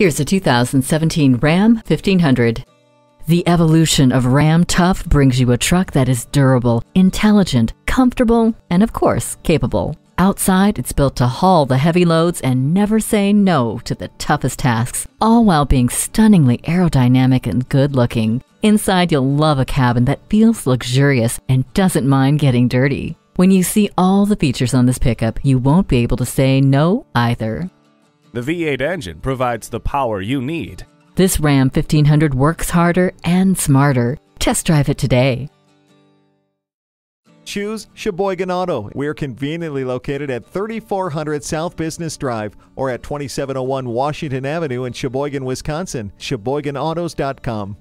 Here's a 2017 Ram 1500. The evolution of Ram Tough brings you a truck that is durable, intelligent, comfortable, and of course, capable. Outside, it's built to haul the heavy loads and never say no to the toughest tasks, all while being stunningly aerodynamic and good looking. Inside, you'll love a cabin that feels luxurious and doesn't mind getting dirty. When you see all the features on this pickup, you won't be able to say no either. The V8 engine provides the power you need. This Ram 1500 works harder and smarter. Test drive it today. Choose Sheboygan Auto. We're conveniently located at 3400 South Business Drive or at 2701 Washington Avenue in Sheboygan, Wisconsin. SheboyganAutos.com.